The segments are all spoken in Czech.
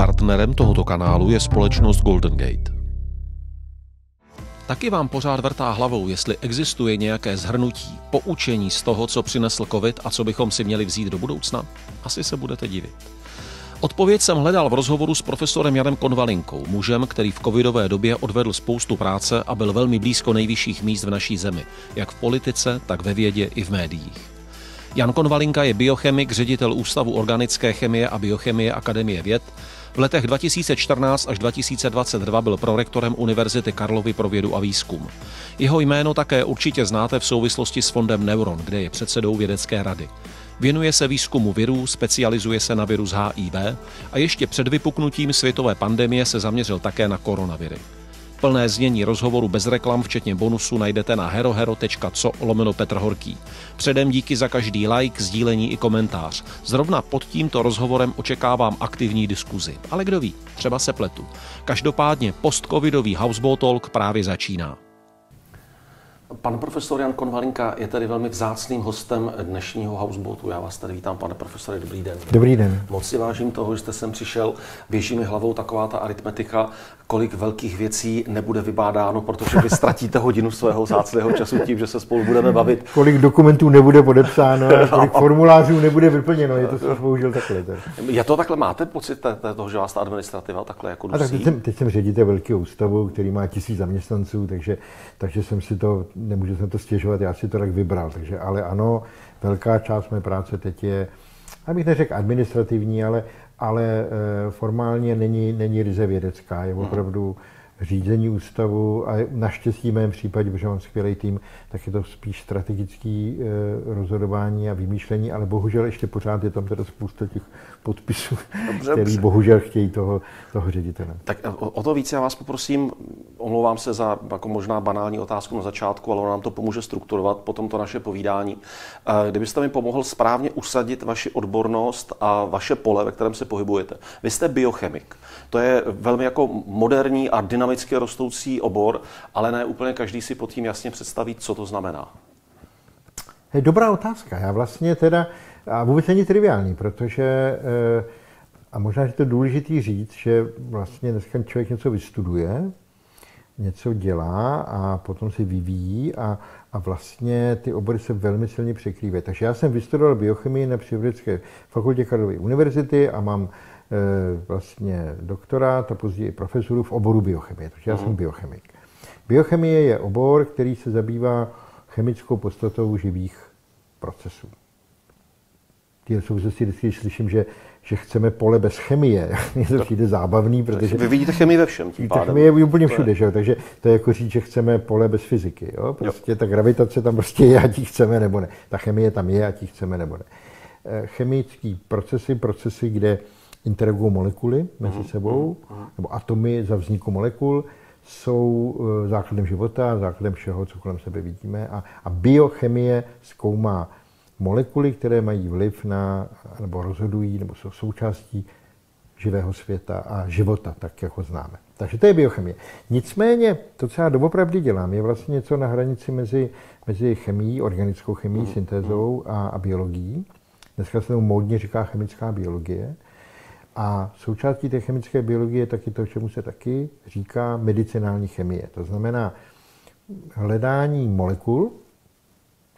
Partnerem tohoto kanálu je společnost Golden Gate. Taky vám pořád vrtá hlavou, jestli existuje nějaké zhrnutí, poučení z toho, co přinesl COVID a co bychom si měli vzít do budoucna? Asi se budete divit. Odpověď jsem hledal v rozhovoru s profesorem Janem Konvalinkou, mužem, který v covidové době odvedl spoustu práce a byl velmi blízko nejvyšších míst v naší zemi, jak v politice, tak ve vědě i v médiích. Jan Konvalinka je biochemik, ředitel Ústavu organické chemie a biochemie Akademie věd. V letech 2014 až 2022 byl prorektorem Univerzity Karlovy pro vědu a výzkum. Jeho jméno také určitě znáte v souvislosti s fondem Neuron, kde je předsedou vědecké rady. Věnuje se výzkumu virů, specializuje se na virus HIV a ještě před vypuknutím světové pandemie se zaměřil také na koronaviry. Plné znění rozhovoru bez reklam, včetně bonusu, najdete na herohero.co lomeno Petr Horký. Předem díky za každý like, sdílení i komentář. Zrovna pod tímto rozhovorem očekávám aktivní diskuzi. Ale kdo ví, třeba se pletu. Každopádně post-covidový Houseboat Talk právě začíná. Pan profesor Jan Konvalinka je tady velmi vzácným hostem dnešního houseboatu. Já vás tady vítám, pane profesore, dobrý den. Dobrý den. Moc si vážím toho, že jste sem přišel. Běží mi hlavou taková ta aritmetika, kolik velkých věcí nebude vybádáno, protože vy ztratíte hodinu svého vzácného času tím, že se spolu budeme bavit. Kolik dokumentů nebude podepsáno, kolik formulářů nebude vyplněno, je to se bohužel takhle. Tak. Je to takhle, máte pocit toho, že vás ta administrativa takhle jako dusí? A tak teď jsem, teď jsem ředitel velkého ústavu, který má tisíc zaměstnanců, takže, takže jsem si to, nemůžu jsem to stěžovat, já si to tak vybral. Takže, ale ano, velká část mé práce teď je, abych neřekl administrativní, ale, ale eh, formálně není, není ryze vědecká, je opravdu řízení ústavu a naštěstí v mém případě, protože mám skvělý tým, tak je to spíš strategický e, rozhodování a vymýšlení, ale bohužel ještě pořád je tam teda spousta těch podpisů, dobře, který dobře. bohužel chtějí toho, toho ředitele. Tak o, o to více já vás poprosím, omlouvám se za jako možná banální otázku na začátku, ale nám to pomůže strukturovat potom to naše povídání. E, kdybyste mi pomohl správně usadit vaši odbornost a vaše pole, ve kterém se pohybujete. Vy jste biochemik. To je velmi jako moderní a dynamicky rostoucí obor, ale ne úplně každý si pod tím jasně představí, co to znamená. Je dobrá otázka. Já vlastně teda, a vůbec není triviální, protože, eh, a možná, že to je důležitý říct, že vlastně dneska člověk něco vystuduje, něco dělá a potom se vyvíjí a, a vlastně ty obory se velmi silně překrývají. Takže já jsem vystudoval biochemii na Přírodovědecké fakultě Karlovy univerzity a mám vlastně doktorát a později profesuru v oboru biochemie, takže já jsem mhm. biochemik. Biochemie je obor, který se zabývá chemickou podstatou živých procesů. Ty souvislosti vždycky slyším, že, že chceme pole bez chemie. Mně to přijde zábavný, protože... Vy vidíte chemii ve všem. Tím ta chemie je úplně všude, že? takže to je jako říct, že chceme pole bez fyziky. Jo? Prostě jo. ta gravitace tam prostě je, ať ji chceme nebo ne. Ta chemie tam je, ať ji chceme nebo ne. Eh, chemické procesy, procesy, kde interagují molekuly mezi mhm, sebou, mhm, mhm. nebo atomy za vzniku molekul, jsou eh, základem života, základem všeho, co kolem sebe vidíme. A, a biochemie zkoumá molekuly, které mají vliv na, nebo rozhodují, nebo jsou součástí živého světa a života, tak jak ho známe. Takže to je biochemie. Nicméně, to, co já doopravdy dělám, je vlastně něco na hranici mezi, mezi chemií, organickou chemií, syntézou a, a biologií. Dneska se tomu módně říká chemická biologie. A součástí té chemické biologie je taky to, čemu se taky říká medicinální chemie. To znamená hledání molekul,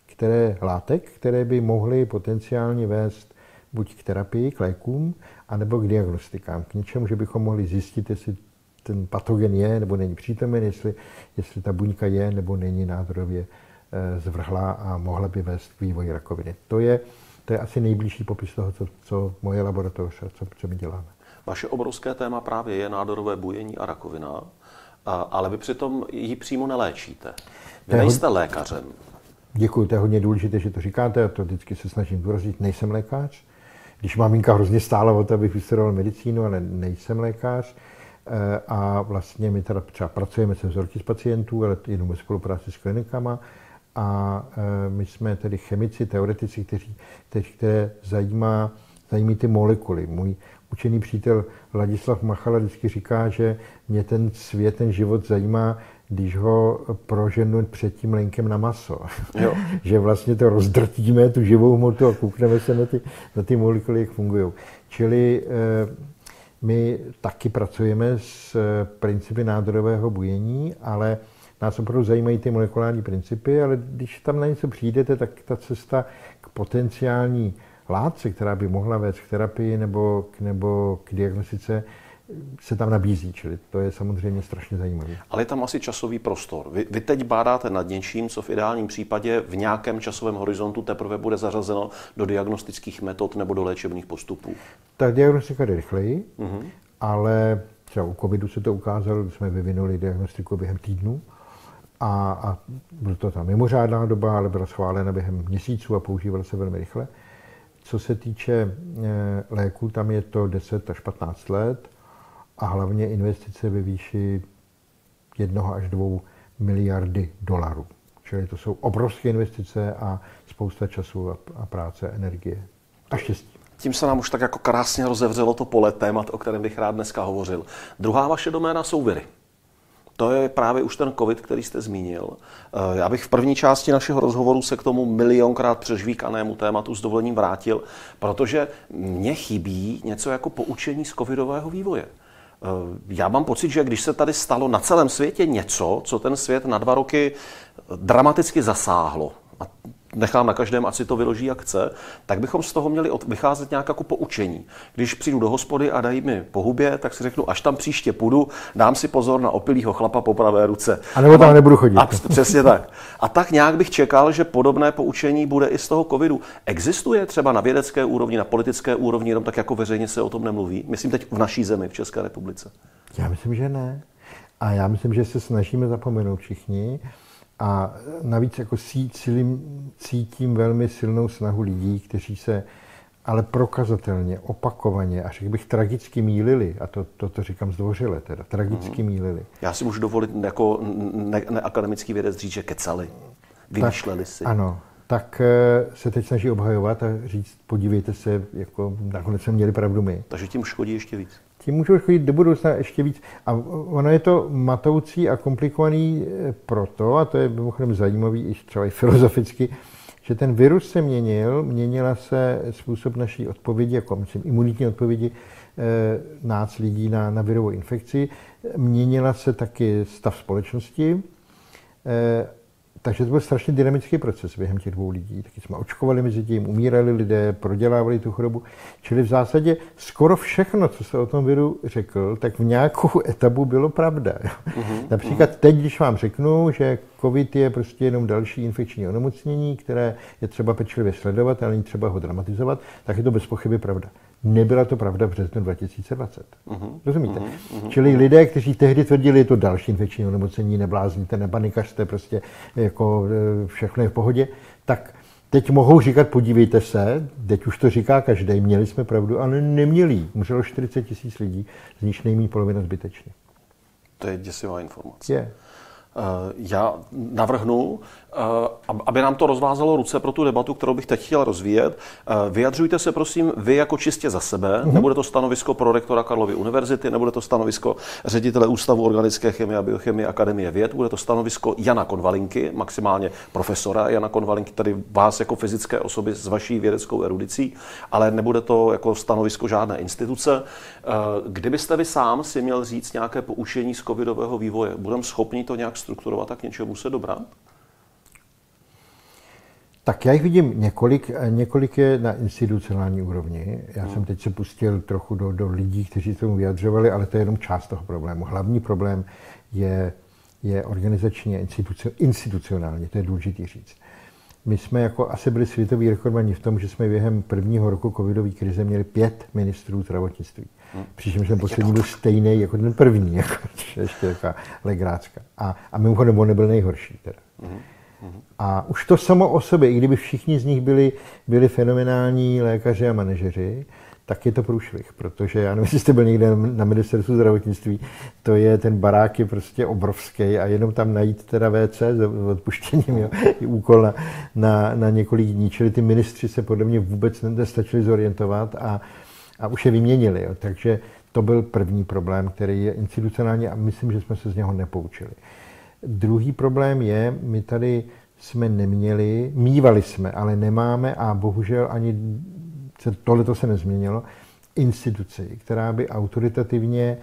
které, látek, které by mohly potenciálně vést buď k terapii, k lékům, anebo k diagnostikám, k něčemu, že bychom mohli zjistit, jestli ten patogen je nebo není přítomen, jestli, jestli ta buňka je nebo není nádorově eh, zvrhlá a mohla by vést k vývoji rakoviny. To je to je asi nejbližší popis toho, co, co moje laboratoř a co, co my děláme. Vaše obrovské téma právě je nádorové bujení a rakovina, a, ale vy přitom ji přímo neléčíte. Vy nejste lékařem. Děkuji, to je hodně důležité, že to říkáte, a to vždycky se snažím důrazit. Nejsem lékař. Když maminka hrozně stála o to, abych vystudoval medicínu, ale nejsem lékař. E, a vlastně my teda třeba pracujeme se vzorky z pacientů, ale jenom ve spolupráci s klinikama a e, my jsme tedy chemici, teoretici, kteří, kteří které zajímá, zajímí ty molekuly. Můj učený přítel Ladislav Machala vždycky říká, že mě ten svět, ten život zajímá, když ho proženu před tím lenkem na maso. Jo. že vlastně to rozdrtíme, tu živou hmotu a koukneme se na ty, na ty molekuly, jak fungují. Čili e, My taky pracujeme s principy nádorového bujení, ale nás opravdu zajímají ty molekulární principy, ale když tam na něco přijdete, tak ta cesta k potenciální látce, která by mohla vést k terapii nebo, k, nebo k diagnostice, se tam nabízí, čili to je samozřejmě strašně zajímavé. Ale je tam asi časový prostor. Vy, vy teď bádáte nad něčím, co v ideálním případě v nějakém časovém horizontu teprve bude zařazeno do diagnostických metod nebo do léčebných postupů. Ta diagnostika jde rychleji, mm-hmm. ale třeba u covidu se to ukázalo, jsme vyvinuli diagnostiku během týdnu a, a byla to ta mimořádná doba, ale byla schválena během měsíců a používala se velmi rychle. Co se týče e, léků, tam je to 10 až 15 let a hlavně investice ve výši jednoho až dvou miliardy dolarů. Čili to jsou obrovské investice a spousta času a, a práce, energie a štěstí. Tím se nám už tak jako krásně rozevřelo to pole témat, o kterém bych rád dneska hovořil. Druhá vaše doména jsou viry. To je právě už ten COVID, který jste zmínil. Eh, já bych v první části našeho rozhovoru se k tomu milionkrát přežvíkanému tématu s dovolením vrátil, protože mně chybí něco jako poučení z covidového vývoje. Eh, já mám pocit, že když se tady stalo na celém světě něco, co ten svět na dva roky dramaticky zasáhlo, a nechám na každém, ať si to vyloží, jak chce, tak bychom z toho měli vycházet nějak jako poučení. Když přijdu do hospody a dají mi po hubě, tak si řeknu, až tam příště půjdu, dám si pozor na opilýho chlapa po pravé ruce. A nebo tam nebudu chodit. A, přesně tak. A tak nějak bych čekal, že podobné poučení bude i z toho covidu. Existuje třeba na vědecké úrovni, na politické úrovni, jenom tak jako veřejně se o tom nemluví? Myslím teď v naší zemi, v České republice. Já myslím, že ne. A já myslím, že se snažíme zapomenout všichni. A navíc jako cítím, cítím velmi silnou snahu lidí, kteří se ale prokazatelně, opakovaně, a řekl bych tragicky mílili, a to, to, to říkám zdvořile teda, tragicky mm. mílili. Já si můžu dovolit jako neakademický ne, vědec říct, že kecali, vymýšleli si. Ano, tak eh, se teď snaží obhajovat a říct, podívejte se, jako nakonec jsme měli pravdu my. Takže tím škodí ještě víc tím můžou chodit do budoucna ještě víc. A ono je to matoucí a komplikovaný eh, proto, a to je mimochodem zajímavý i třeba i filozoficky, že ten virus se měnil, měnila se způsob naší odpovědi, jako myslím, imunitní odpovědi e, nás lidí na, na virovou infekci, měnila se taky stav společnosti, e, takže to byl strašně dynamický proces během těch dvou lidí. Taky jsme očkovali mezi tím, umírali lidé, prodělávali tu chorobu. Čili v zásadě skoro všechno, co se o tom viru řekl, tak v nějakou etapu bylo pravda. Uh-huh, Například uh-huh. teď, když vám řeknu, že COVID je prostě jenom další infekční onemocnění, které je třeba pečlivě sledovat, ale není třeba ho dramatizovat, tak je to bez pochyby pravda. Nebyla to pravda v březnu 2020. Uh-huh. Rozumíte? Uh-huh. Čili lidé, kteří tehdy tvrdili, je to další infekční onemocnění, neblázníte, nepanikařte, prostě jako e, všechno je v pohodě, tak teď mohou říkat, podívejte se, teď už to říká každý, měli jsme pravdu, ale neměli. Umřelo 40 tisíc lidí, z nich nejmí polovina zbytečně. To je děsivá informace. Je. Eh, já navrhnu, aby nám to rozvázalo ruce pro tu debatu, kterou bych teď chtěl rozvíjet. Eh, vyjadřujte se prosím vy jako čistě za sebe. Mm-hmm. Nebude to stanovisko pro rektora Karlovy univerzity, nebude to stanovisko ředitele Ústavu organické chemie a biochemie Akademie věd, bude to stanovisko Jana Konvalinky, maximálně profesora Jana Konvalinky, tady vás jako fyzické osoby s vaší vědeckou erudicí, ale nebude to jako stanovisko žádné instituce. Kdybyste vy sám si měl říct nějaké poučení z covidového vývoje, budeme schopni to nějak strukturovat a k něčemu se dobrat? Tak já jich vidím několik, několik je na institucionální úrovni. Já hmm. jsem teď se pustil trochu do, do lidí, kteří se tomu vyjadřovali, ale to je jenom část toho problému. Hlavní problém je, je organizačně instituci, institucionálně, to je důležité říct. My jsme jako asi byli světoví rekordmani v tom, že jsme během prvního roku covidové krize měli pět ministrů zdravotnictví. Hmm. Přičemž ten poslední byl stejný jako ten první, jako ještě taková legrácka. A, a mimochodem on nebyl nejhorší. Teda. Hmm. A už to samo o sobě, i kdyby všichni z nich byli, byli fenomenální lékaři a manažeři, tak je to průšvih, protože já nevím, jestli jste byl někde na ministerstvu zdravotnictví, to je, ten barák je prostě obrovský a jenom tam najít teda WC s odpuštěním jo, je úkol na, na, na několik dní, čili ty ministři se podle mě vůbec nestačili zorientovat a, a už je vyměnili, jo. takže to byl první problém, který je institucionální a myslím, že jsme se z něho nepoučili. Druhý problém je, my tady jsme neměli, mývali jsme, ale nemáme a bohužel ani tohle to se nezměnilo, instituci, která by autoritativně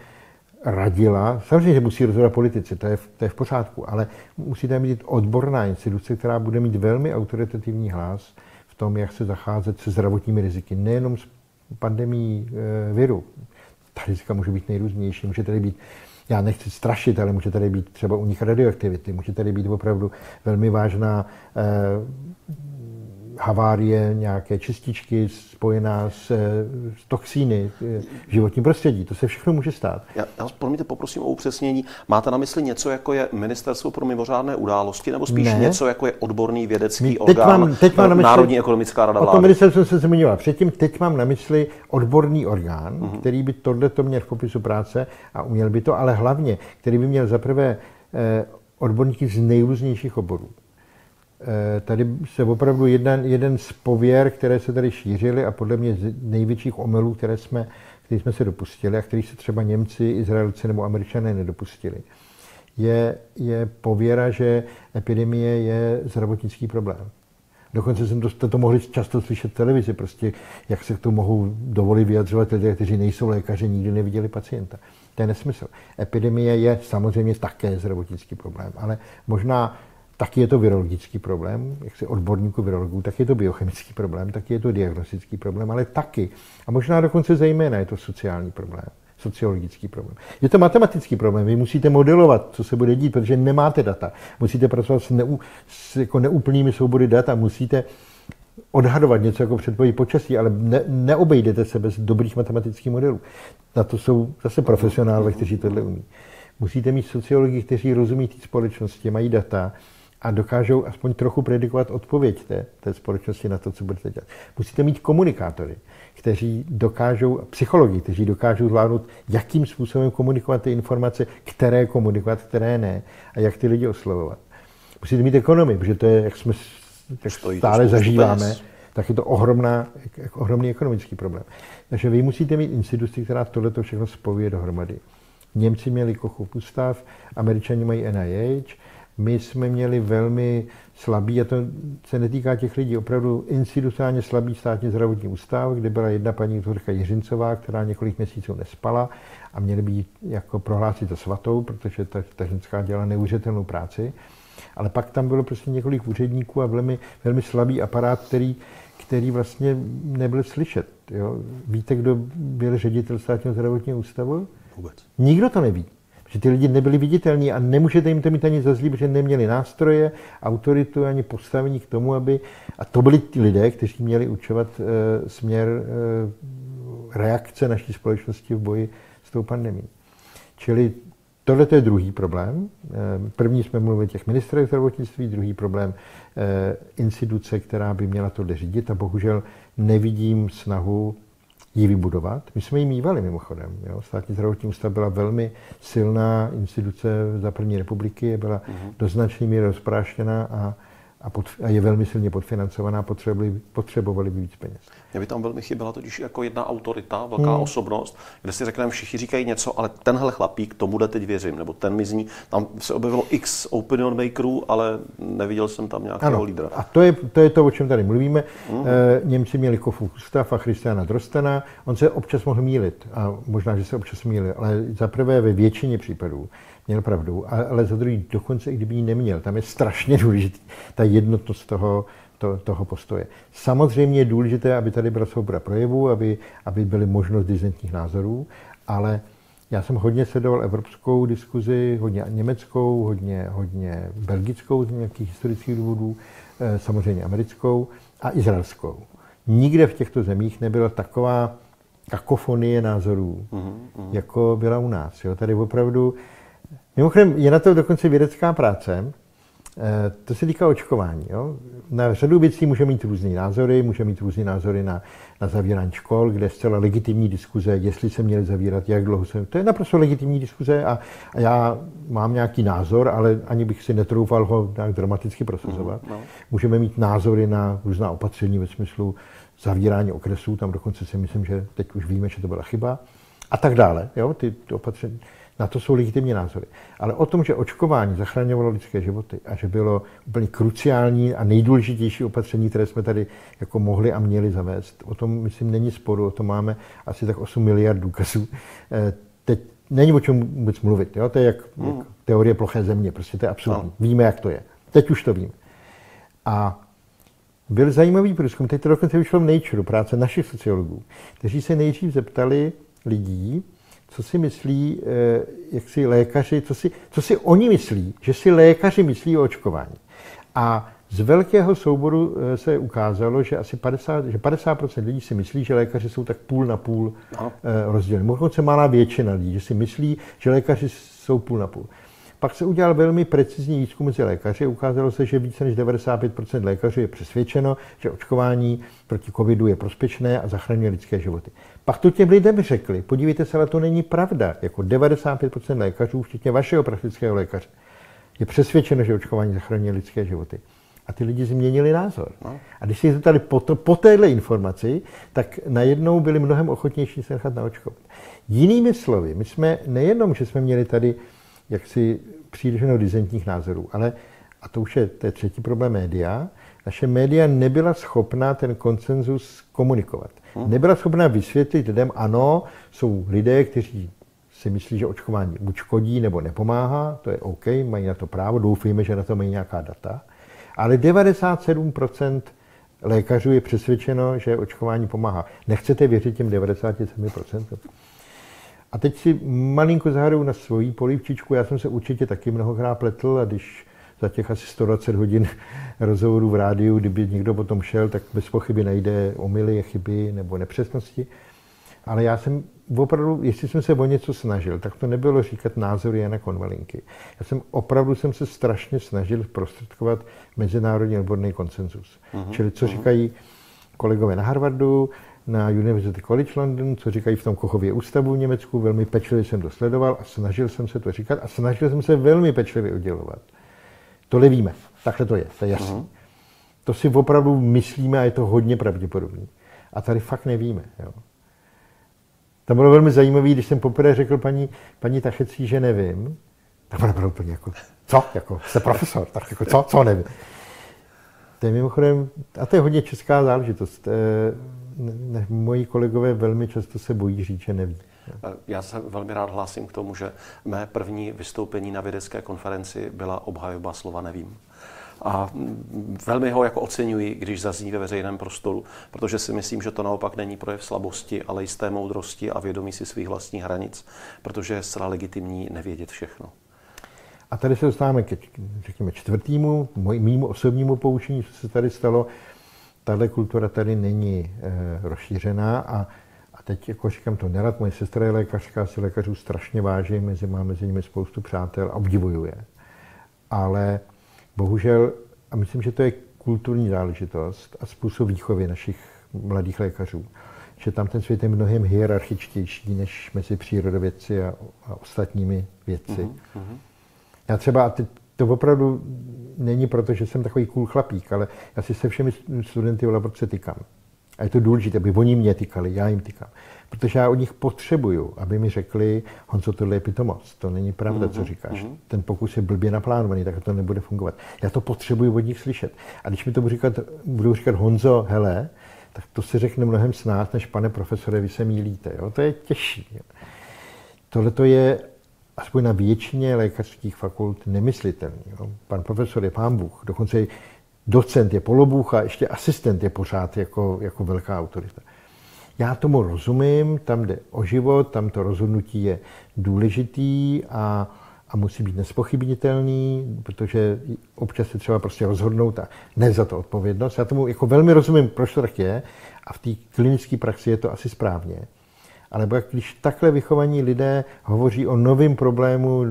radila, samozřejmě, že musí rozhodovat politici, to je, v, to je v pořádku, ale musíte mít odborná instituce, která bude mít velmi autoritativní hlas v tom, jak se zacházet se zdravotními riziky, nejenom s pandemí e, viru. Ta rizika může být nejrůznější, může tady být já nechci strašit, ale může tady být třeba u nich radioaktivity, může tady být opravdu velmi vážná eh, havárie, nějaké čističky spojená s, s toxíny v životním prostředí. To se všechno může stát. Já, já promiňte, poprosím o upřesnění. Máte na mysli něco, jako je Ministerstvo pro mimořádné události, nebo spíš ne. něco, jako je odborný vědecký teď orgán, mám, teď mám na mysli, Národní ekonomická rada vlády? O tom ministerstvo se zmiňoval předtím. Teď mám na mysli odborný orgán, uh-huh. který by tohle to měl v popisu práce a uměl by to, ale hlavně, který by měl zaprvé eh, odborníky z nejrůznějších oborů. Eh, tady se opravdu jeden, jeden z pověr, které se tady šířily a podle mě z největších omylů, které jsme, které jsme se dopustili a kterých se třeba Němci, Izraelci nebo Američané nedopustili, je, je pověra, že epidemie je zdravotnický problém. Dokonce jsem to, to mohli často slyšet v televizi, prostě jak se k tomu mohou dovolit vyjadřovat lidé, kteří nejsou lékaři, nikdy neviděli pacienta. To je nesmysl. Epidemie je samozřejmě také zdravotnický problém, ale možná taky je to virologický problém, jak se odborníků virologů, tak je to biochemický problém, taky je to diagnostický problém, ale taky, a možná dokonce zejména je to sociální problém, sociologický problém. Je to matematický problém, vy musíte modelovat, co se bude dít, protože nemáte data. Musíte pracovat s, neú, s jako neúplnými soubory dat a musíte odhadovat něco jako předpověď počasí, ale ne, neobejdete se bez dobrých matematických modelů. Na to jsou zase profesionálové, kteří tohle umí. Musíte mít sociologi, kteří rozumí té společnosti, mají data, a dokážou aspoň trochu predikovat odpověď té, té společnosti na to, co budete dělat. Musíte mít komunikátory, kteří dokážou, psychologi, kteří dokážou zvládnout, jakým způsobem komunikovat ty informace, které komunikovat, které ne, a jak ty lidi oslovovat. Musíte mít ekonomy, protože to je, jak jsme jak stále zažíváme, tak je to ohromná, ohromný ekonomický problém. Takže vy musíte mít instituci, která tohle všechno spojuje dohromady. Němci měli Kochův ústav, Američani mají NIH, my jsme měli velmi slabý, a to se netýká těch lidí, opravdu institucionálně slabý státní zdravotní ústav, kde byla jedna paní doktorka Jiřincová, která několik měsíců nespala a měli by jako prohlásit za svatou, protože ta, ta ženská dělala neuvěřitelnou práci. Ale pak tam bylo prostě několik úředníků a velmi, velmi slabý aparát, který, který vlastně nebyl slyšet. Jo? Víte, kdo byl ředitel státního zdravotního ústavu? Vůbec. Nikdo to neví že ty lidi nebyli viditelní a nemůžete jim to mít ani za zlý, protože neměli nástroje, autoritu ani postavení k tomu, aby... A to byli ti lidé, kteří měli učovat e, směr e, reakce naší společnosti v boji s tou pandemí. Čili tohle je druhý problém. Eh, první jsme mluvili o těch ministrech zdravotnictví, druhý problém instituce, která by měla to řídit a bohužel nevidím snahu ji vybudovat. My jsme ji mývali mimochodem. Jo. Státní zdravotní ústav byla velmi silná instituce za první republiky, byla uh-huh. do značné míry rozpráštěná a a, pod, a je velmi silně podfinancovaná, potřebovali, potřebovali by víc peněz. Mě by tam velmi chyběla totiž jako jedna autorita, velká hmm. osobnost, kde si řekneme, všichni říkají něco, ale tenhle chlapík, tomu teď věřím, nebo ten mi zní. Tam se objevilo x opinion makerů, ale neviděl jsem tam nějakého ano, lídra. A to je, to je to, o čem tady mluvíme. Hmm. E, Němci měli Kofu Gustav a Christiana Drostena. On se občas mohl mílit, a možná, že se občas mýlil, ale za prvé ve většině případů měl pravdu, ale za druhý, dokonce i kdyby ji neměl, tam je strašně důležitý ta jednotnost toho, to, toho postoje. Samozřejmě je důležité, aby tady byla svoboda projevu, aby, aby byly možnost dizentních názorů, ale já jsem hodně sledoval evropskou diskuzi, hodně německou, hodně, hodně belgickou z nějakých historických důvodů, eh, samozřejmě americkou a izraelskou. Nikde v těchto zemích nebyla taková kakofonie názorů, mm-hmm. jako byla u nás. Jo. Tady opravdu Mimochodem, je na to dokonce vědecká práce, eh, to se týká očkování. Jo? Na řadu věcí může mít různé názory, může mít různé názory na, na zavírání škol, kde je zcela legitimní diskuze, jestli se měly zavírat, jak dlouho se. To je naprosto legitimní diskuze a, a já mám nějaký názor, ale ani bych si netroufal ho nějak dramaticky prosazovat. Mm, no. Můžeme mít názory na různá opatření ve smyslu zavírání okresů, tam dokonce si myslím, že teď už víme, že to byla chyba a tak dále. Jo? Ty, ty opatření Na to jsou legitimní názory. Ale o tom, že očkování zachraňovalo lidské životy a že bylo úplně kruciální a nejdůležitější opatření, které jsme tady jako mohli a měli zavést, o tom, myslím, není sporu, o tom máme asi tak 8 miliard důkazů. Eh, teď není o čem vůbec mluvit. Jo? To je jak, hmm. jak teorie ploché země, prostě to je absurdní. No. Víme, jak to je. Teď už to víme. A byl zajímavý průzkum, teď to dokonce vyšlo v Nature, práce našich sociologů, kteří se nejdřív zeptali lidí, co si myslí, eh, jak si lékaři, co si, co si oni myslí, že si lékaři myslí o očkování. A z velkého souboru eh, se ukázalo, že asi 50, že 50% lidí si myslí, že lékaři jsou tak půl na půl no. rozděleni. Dokonce malá většina lidí, že si myslí, že lékaři jsou půl na půl. Pak se udělal velmi precizní výzkum mezi lékaři. Ukázalo se, že více než 95% lékařů je přesvědčeno, že očkování proti covidu je prospěšné a zachraňuje lidské životy. Pak to těm lidem řekli, podívejte se, ale to není pravda. Jako 95% lékařů, včetně vašeho praktického lékaře, je přesvědčeno, že očkování zachraňuje lidské životy. A ty lidi změnili názor. No. A když si to tady po, to, po téhle informaci, tak najednou byli mnohem ochotnější se nechat naočkovat. Jinými slovy, my jsme nejenom, že jsme měli tady jaksi příliš mnoho dizentních názorů. Ale, a to už je, to je třetí problém média, naše média nebyla schopná ten konsenzus komunikovat. Hmm. Nebyla schopná vysvětlit lidem, ano, jsou lidé, kteří si myslí, že očkování buď škodí nebo nepomáhá, to je OK, mají na to právo, doufejme, že na to mají nějaká data, ale 97% lékařů je přesvědčeno, že očkování pomáhá. Nechcete věřit těm 97%? A teď si malinko zahraju na svoji polivčičku. Já jsem se určitě taky mnohokrát pletl a když za těch asi 120 hodin rozhovorů v rádiu, kdyby někdo potom šel, tak bez pochyby najde omily, chyby nebo nepřesnosti. Ale já jsem opravdu, jestli jsem se o něco snažil, tak to nebylo říkat názory Jana Konvalinky. Já jsem opravdu jsem se strašně snažil prostředkovat mezinárodní odborný konsenzus. Uh-huh, Čili co uh-huh. říkají kolegové na Harvardu, na University College London, co říkají v tom Kochově ústavu v Německu. Velmi pečlivě jsem to sledoval a snažil jsem se to říkat a snažil jsem se velmi pečlivě udělovat. Tohle víme, takhle to je, to je jasné. Uh-huh. To si opravdu myslíme a je to hodně pravděpodobné. A tady fakt nevíme. Jo. To bylo velmi zajímavé, když jsem poprvé řekl paní, paní Tachecí, že nevím, tak ona byla úplně jako, co? Jako, jste profesor, tak jako, co, co nevím. To je mimochodem, a to je hodně česká záležitost. Eh, ne, moji kolegové velmi často se bojí říct, že neví. Já se velmi rád hlásím k tomu, že mé první vystoupení na vědecké konferenci byla obhajoba slova nevím. A velmi ho jako oceňuji, když zazní ve veřejném prostoru, protože si myslím, že to naopak není projev slabosti, ale jisté moudrosti a vědomí si svých vlastních hranic, protože je zcela legitimní nevědět všechno. A tady se dostáváme ke řekněme, čtvrtému, mýmu osobnímu poučení, co se tady stalo tahle kultura tady není e, rozšířená a, a teď jako říkám to nerad, moje sestra je lékařka, si lékařů strašně vážím, mezi, mám mezi nimi spoustu přátel a obdivuju je. Ale bohužel, a myslím, že to je kulturní záležitost a způsob výchovy našich mladých lékařů, že tam ten svět je mnohem hierarchičtější než mezi přírodovědci a, a ostatními vědci. Mm-hmm. Já třeba, a teď to opravdu není proto, že jsem takový cool chlapík, ale já si se všemi studenty v laborce tykám. A je to důležité, aby oni mě tykali, já jim tykám. Protože já od nich potřebuju, aby mi řekli, Honzo, tohle je pitomost, to není pravda, mm-hmm. co mhm, říkáš. Mm-hmm. Ten pokus je blbě naplánovaný, tak to nebude fungovat. Já to potřebuju od nich slyšet. A když mi to budou říkat, budou říkat Honzo, hele, tak to se řekne mnohem snad, než pane profesore, vy se mílíte. Jo? To je těžší. Tohle to je aspoň na většině lékařských fakult nemyslitelný. Jo. Pan profesor je pán Bůh, dokonce docent je polobůh a ještě asistent je pořád jako, jako velká autorita. Já tomu rozumím, tam jde o život, tam to rozhodnutí je důležitý a, a musí být nespochybnitelný, protože občas se třeba prostě rozhodnout a ne za to odpovědnost. Já tomu jako velmi rozumím, proč to tak je a v té klinické praxi je to asi správně. Ale když takhle vychovaní lidé hovoří o novém problému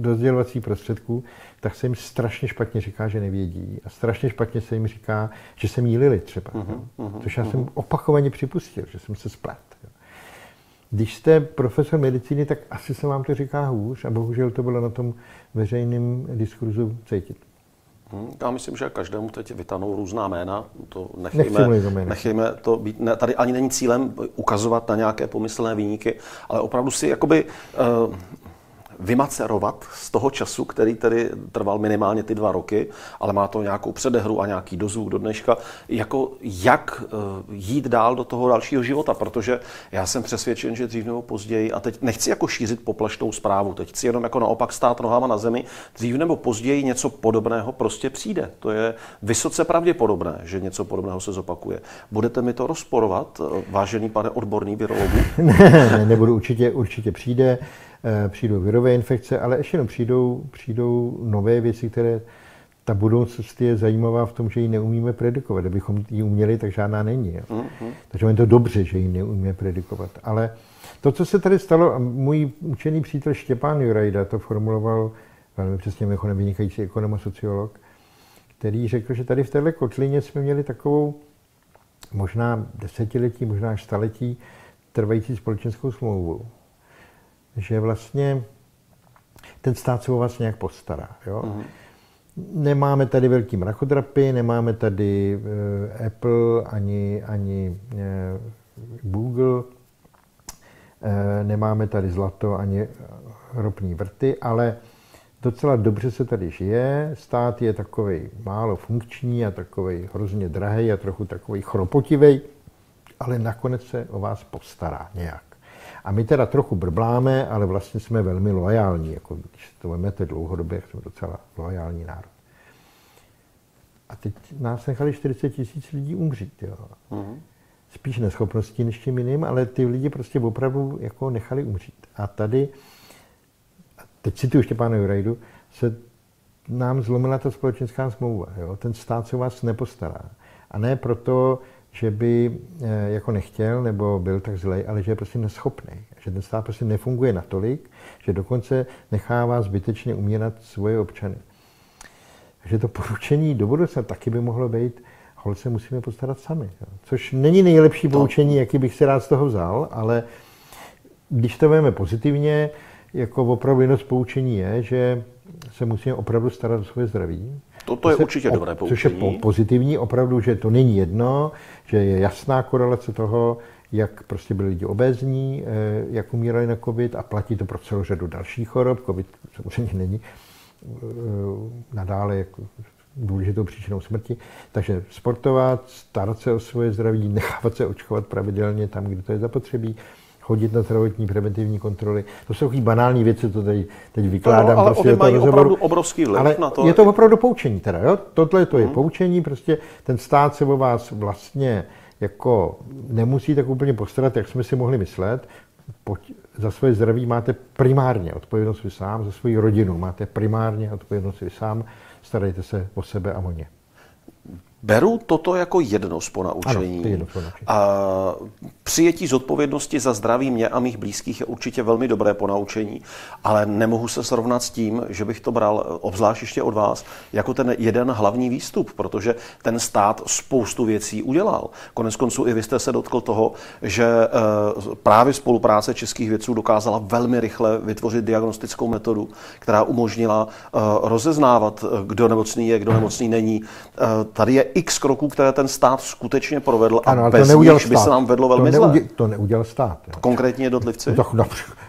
dozdělovací prostředků, tak se jim strašně špatně říká, že nevědí. A strašně špatně se jim říká, že se mýlili třeba. Uh-huh, uh-huh, Což já uh-huh. jsem opakovaně připustil, že jsem se splet. Když jste profesor medicíny, tak asi se vám to říká hůř a bohužel to bylo na tom veřejném diskurzu cítit. Hmm, já myslím, že každému teď vytanou různá jména. To nechejme, nechejme to být. Ne, tady ani není cílem ukazovat na nějaké pomyslné výniky, ale opravdu si jakoby uh, vymacerovat z toho času, který tedy trval minimálně ty dva roky, ale má to nějakou předehru a nějaký dozvuk do dneška, jako jak eh, jít dál do toho dalšího života, protože já jsem přesvědčen, že dřív nebo později, a teď nechci jako šířit poplašnou zprávu, teď chci jenom jako naopak stát nohama na zemi, dřív nebo později něco podobného prostě přijde. To je vysoce pravděpodobné, že něco podobného se zopakuje. Budete mi to rozporovat, eh, vážený pane odborný virologu? ne, ne, nebudu, určitě, určitě přijde. Eh, přijdou virové infekce, ale ještě jenom přijdou, přijdou nové věci, které ta budoucnost je zajímavá v tom, že ji neumíme predikovat. Kdybychom ji uměli, tak žádná není. Mm-hmm. Takže je to dobře, že ji neumíme predikovat. Ale to, co se tady stalo, a můj učený přítel Štěpán Jurajda to formuloval velmi přesně, jako vynikající ekonom a sociolog, který řekl, že tady v této kotlině jsme měli takovou možná desetiletí, možná až staletí trvající společenskou smlouvu že vlastně ten stát se o vás nějak postará. Jo? Uh-huh. Nemáme tady velký mrakodrapy, nemáme tady uh, Apple ani, ani uh, Google, uh, nemáme tady zlato ani ropní vrty, ale docela dobře se tady žije. Stát je takový málo funkční a takový hrozně drahý a trochu takový chropotivý, ale nakonec se o vás postará nějak. A my teda trochu brbláme, ale vlastně jsme velmi loajální. Jako, když to vezmete dlouhodobě, jsme docela loajální národ. A teď nás nechali 40 tisíc lidí umřít. Jo. Mm-hmm. Spíš neschopností než tím jiným, ale ty lidi prostě opravdu jako nechali umřít. A tady, a teď si tu Štěpána Jurajdu, se nám zlomila ta společenská smlouva. Jo. Ten stát se o vás nepostará. A ne proto, že by eh, jako nechtěl nebo byl tak zlej, ale že je prostě neschopný. Že ten stát prostě nefunguje natolik, že dokonce nechává zbytečně umírat svoje občany. Takže to poručení do budoucna taky by mohlo být, holce musíme postarat sami. Což není nejlepší poučení, jaký bych si rád z toho vzal, ale když to vezmeme pozitivně, jako opravdu jedno z poučení je, že se musíme opravdu starat o svoje zdraví, to je určitě dobré poučení. Což je po, pozitivní, opravdu, že to není jedno, že je jasná korelace toho, jak prostě byli lidi obézní, eh, jak umírali na COVID a platí to pro celou řadu dalších chorob. COVID samozřejmě není eh, nadále jako důležitou příčinou smrti. Takže sportovat, starat se o svoje zdraví, nechávat se očkovat pravidelně tam, kde to je zapotřebí, chodit na zdravotní preventivní kontroly. To jsou takové banální věci, to tady teď vykládám. No, ale prostě mají opravdu obrovský vliv ale na to. Je to opravdu poučení teda, jo? Tohle to je hmm. poučení, prostě ten stát se o vás vlastně jako nemusí tak úplně postarat, jak jsme si mohli myslet. Pojď, za svoje zdraví máte primárně odpovědnost vy sám, za svoji rodinu máte primárně odpovědnost vy sám, starejte se o sebe a o ně. Beru toto jako jedno z ponaučení. Ano, jedno ponaučení. A přijetí zodpovědnosti za zdraví mě a mých blízkých je určitě velmi dobré ponaučení, ale nemohu se srovnat s tím, že bych to bral, obzvlášť ještě od vás, jako ten jeden hlavní výstup, protože ten stát spoustu věcí udělal. Konec konců i vy jste se dotkl toho, že eh, právě spolupráce českých vědců dokázala velmi rychle vytvořit diagnostickou metodu, která umožnila eh, rozeznávat, eh, kdo nemocný je, kdo nemocný není. Tady je x kroků, které ten stát skutečně provedl a ano, bez to nich by se nám vedlo velmi to zle. To neudělal stát. Jo. Konkrétně jednotlivci? No, tak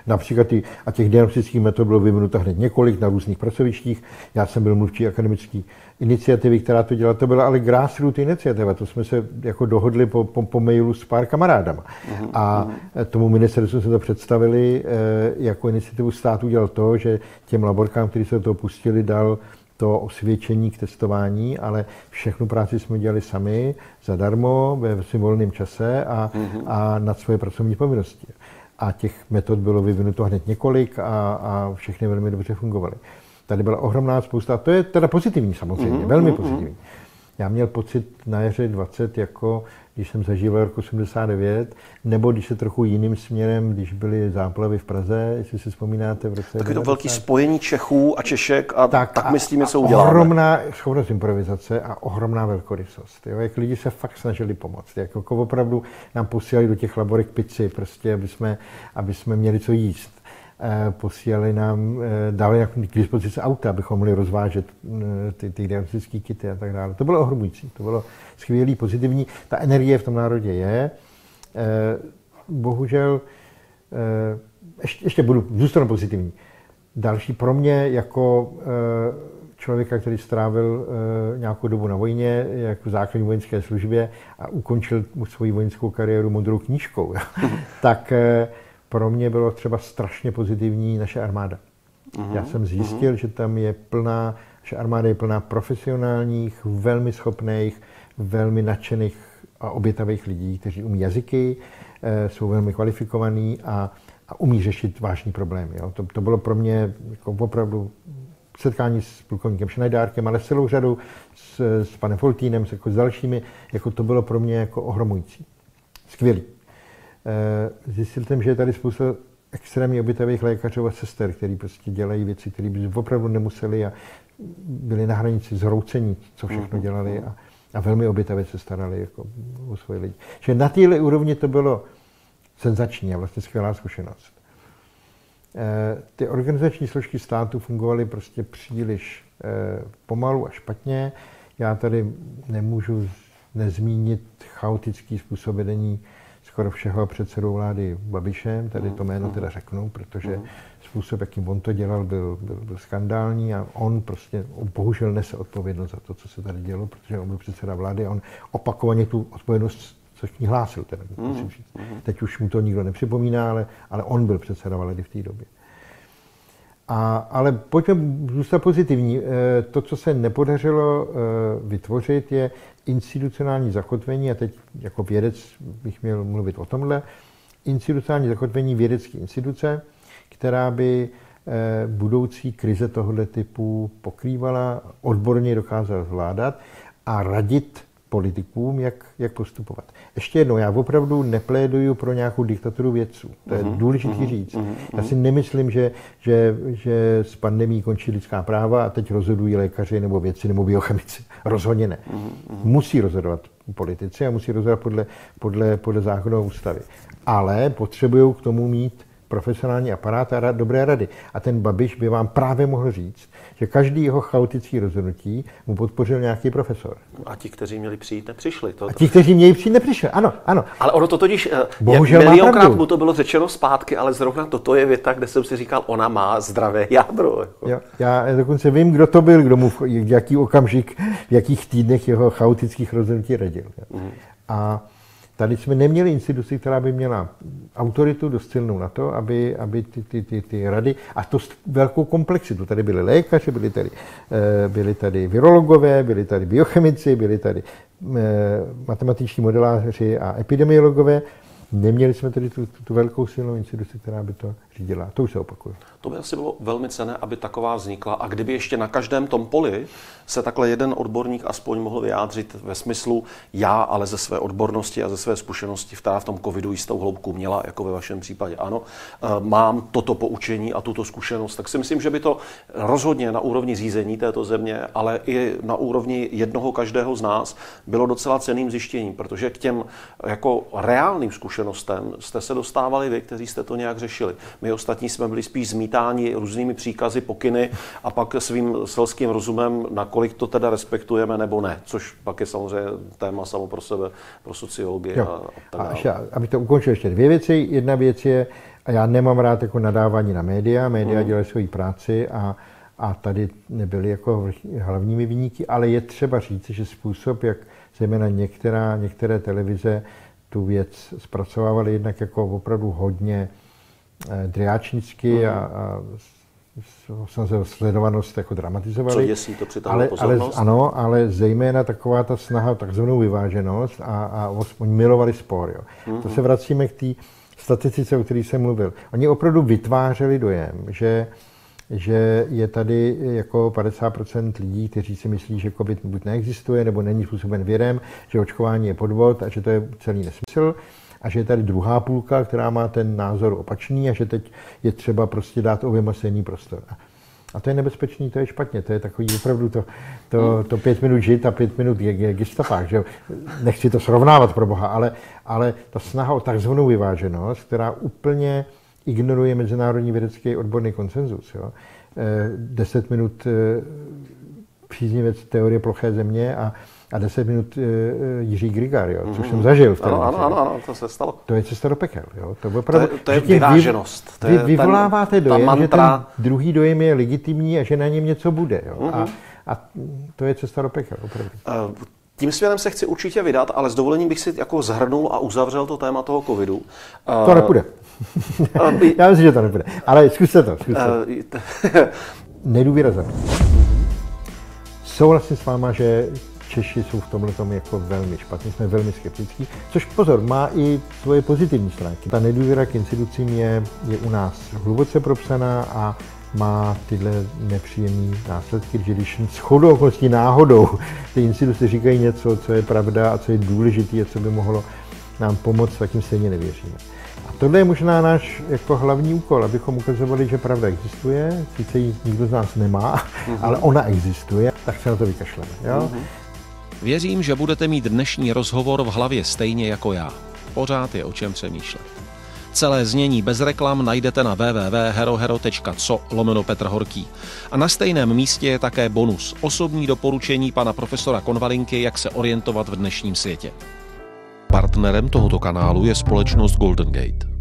například, ty, a těch diagnostických metod bylo vyvinuto hned několik na různých pracovištích. Já jsem byl mluvčí akademický iniciativy, která to dělala. To byla ale grassroots iniciativa. To jsme se jako dohodli po, po, po mailu s pár kamarádama. Uh-huh, a uh-huh. tomu ministerstvu jsme to představili eh, jako iniciativu státu dělal to, že těm laborkám, kteří se do toho pustili, dal to osvědčení k testování, ale všechnu práci jsme dělali sami, zadarmo, ve svém volném čase a, mm-hmm. a nad svoje pracovní povinnosti. A těch metod bylo vyvinuto hned několik a, a všechny velmi dobře fungovaly. Tady byla ohromná spousta, a to je teda pozitivní samozřejmě, mm-hmm. velmi mhm. pozitivní. Já měl pocit na jaře 20 jako když jsem zažíval roku 89, nebo když se trochu jiným směrem, když byly záplavy v Praze, jestli si vzpomínáte v roce. Tak je to velký spojení Čechů a Češek a tak, tak myslíme, co uděláme. Ohromná schopnost improvizace a ohromná velkorysost. Jo? Jak lidi se fakt snažili pomoct. Jak jako opravdu nám posílali do těch laborek pici, prostě, aby jsme, aby jsme měli co jíst posílali nám, eh, dali k dispozici auta, abychom mohli rozvážet eh, ty, ty diagnostické kity a tak dále. To bylo ohromující, to bylo skvělý, pozitivní. Ta energie v tom národě je. Bohužel, ještě, ještě budu, zůstanu pozitivní. další pro mě jako člověka, který strávil nějakou dobu na vojně, jako v základní vojenské službě a ukončil svoji vojenskou kariéru modrou knížkou, tak pro mě bylo třeba strašně pozitivní naše armáda. Uh-huh. Já jsem zjistil, uh-huh. že tam je plná, že armáda je plná profesionálních, velmi schopných, velmi nadšených a obětavých lidí, kteří umí jazyky, eh, jsou velmi kvalifikovaní a, a umí řešit vážní problémy. Jo. To, to bylo pro mě jako opravdu setkání s plukovníkem Šnajdárkem, ale s celou řadou s, s panem Foltínem, s, jako s dalšími, jako to bylo pro mě jako ohromující. Skvělý. Eh, zjistil jsem, že je tady spousta extrémně obytavých lékařů a sester, kteří prostě dělají věci, které by opravdu nemuseli a byli na hranici zhroucení, co všechno mhm. dělali a, a velmi obytavě se starali jako o svoje lidi. Že na téhle úrovni to bylo senzační a vlastně skvělá zkušenost. E, ty organizační složky státu fungovaly prostě příliš e, pomalu a špatně. Já tady nemůžu nezmínit chaotický způsob vedení skoro všeho předsedou vlády Babišem, tady to jméno teda řeknu, protože způsob, jakým on to dělal, byl, byl, byl skandální a on prostě on bohužel nese odpovědnost za to, co se tady dělo, protože on byl předseda vlády a on opakovaně tu odpovědnost což ní hlásil, teda, musím říct. Teď už mu to nikdo nepřipomíná, ale, ale on byl předseda vlády v té době. A, ale pojďme zůstat pozitivní. Eh, to, co se nepodařilo eh, vytvořit, je institucionální zakotvení, a teď jako vědec bych měl mluvit o tomhle, institucionální zakotvení vědecké instituce, která by eh, budoucí krize tohoto typu pokrývala, odborně dokázala zvládat a radit politikům, jak, jak postupovat. Ještě jednou, já opravdu nepléduju pro nějakou diktaturu vědců. To je uh-huh, důležité uh-huh, říct. Uh-huh, já si nemyslím, že, že, že s pandemí končí lidská práva a teď rozhodují lékaři nebo vědci nebo biochemici. Rozhodně ne. Uh-huh. Musí rozhodovat politici a musí rozhodovat podle, podle, podle zákona ústavy. Ale potřebují k tomu mít profesionální aparát a dobré rady. A ten Babiš by vám právě mohl říct, že každý jeho chaotický rozhodnutí mu podpořil nějaký profesor. A ti, kteří měli přijít, nepřišli. To, a ti, kteří měli přijít, nepřišli. Ano, ano. Ale ono to totiž, eh, Bohužel milionkrát mu to bylo řečeno zpátky, ale zrovna toto je věta, kde jsem si říkal, ona má zdravé jádro. Jako. Jo, já dokonce vím, kdo to byl, kdo mu v jaký okamžik, v jakých týdnech jeho chaotických rozhodnutí radil. Mm. A Tady jsme neměli instituci, která by měla autoritu dost silnou na to, aby, aby ty, ty, ty, ty rady, a to s velkou komplexitu. Tady byli lékaři, byli tady, eh, byli tady virologové, byli tady biochemici, byli tady eh, matematiční modeláři a epidemiologové. Neměli jsme tedy tu, tu, tu velkou silnou instituci, která by to řídila. To už se opakuje. To by asi bylo velmi cené, aby taková vznikla. A kdyby ještě na každém tom poli se takhle jeden odborník aspoň mohl vyjádřit ve smyslu já, ale ze své odbornosti a ze své zkušenosti, která v tom covidu jistou hloubku měla, jako ve vašem případě. Ano, eh, mám toto poučení a tuto zkušenost, tak si myslím, že by to rozhodně na úrovni řízení této země, ale i na úrovni jednoho každého z nás bylo docela ceným zjištěním, protože k těm jako reálným zkušenostem jste se dostávali vy, kteří jste to nějak řešili. My ostatní jsme byli spíš zmítáni různými příkazy, pokyny a pak svým selským rozumem, nakolik to teda respektujeme nebo ne, což pak je samozřejmě téma samo pro sebe, pro sociologii jo. a, tak dále. A ještě, aby to ukončil ještě dvě věci. Jedna věc je, a já nemám rád jako nadávání na média, média hmm. dělají svoji práci a, a tady nebyly jako hlavními vyníky, ale je třeba říct, že způsob, jak zejména některá, některé televize tu věc zpracovávaly jednak jako opravdu hodně Eh, driáčnicky mm. a, a samozřejmě sledovanost jako dramatizovali. Co děsí, to ale, ale, ano, ale zejména taková ta snaha o takzvanou vyváženost a, a oni milovali spor. Jo. Mm-hmm. To se vracíme k té statistice, o které jsem mluvil. Oni opravdu vytvářeli dojem, že že je tady jako 50% lidí, kteří si myslí, že COVID buď neexistuje, nebo není způsoben věrem, že očkování je podvod a že to je celý nesmysl a že je tady druhá půlka, která má ten názor opačný a že teď je třeba prostě dát oběma stejný prostor. A to je nebezpečný, to je špatně, to je takový opravdu to, to, to pět minut žít a pět minut je, je gestapák, že Nechci to srovnávat pro boha, ale, ale ta snaha o takzvanou vyváženost, která úplně ignoruje mezinárodní vědecký odborný konsenzus. Jo? Eh, deset minut eh, příznivec teorie ploché země a, a 10 minut uh, Jiří Grigar, jo, což mm-hmm. jsem zažil v ano, ano, ano, ano, to se stalo. To je cesta do pekel. Jo. To, opravdu, to je, to je vyváženost. Vy, vy vyvoláváte ten, dojem, mantra... že ten druhý dojem je legitimní a že na něm něco bude. Jo. Mm-hmm. A, a to je cesta do pekel, opravdu. Uh, tím směrem se chci určitě vydat, ale s dovolením bych si jako zhrnul a uzavřel to téma toho covidu. To nepůjde. Já myslím, že to nepůjde. Ale zkuste to. Zkuste. Nedůvěra za Souhlasím s váma, že Češi jsou v tomhle tom jako velmi špatní, jsme velmi skeptický, což pozor, má i svoje pozitivní stránky. Ta nedůvěra k institucím je, je u nás hluboce propsaná a má tyhle nepříjemné následky, že když s chodou okolností náhodou ty instituce říkají něco, co je pravda a co je důležité a co by mohlo nám pomoct, tak jim stejně nevěříme. A tohle je možná náš jako hlavní úkol, abychom ukazovali, že pravda existuje, sice ji nikdo z nás nemá, mm-hmm. ale ona existuje, tak se na to vykašleme. Jo? Mm-hmm. Věřím, že budete mít dnešní rozhovor v hlavě stejně jako já. Pořád je o čem přemýšlet. Celé znění bez reklam najdete na www.herohero.co lomeno Petr Horký. A na stejném místě je také bonus, osobní doporučení pana profesora Konvalinky, jak se orientovat v dnešním světě. Partnerem tohoto kanálu je společnost Golden Gate.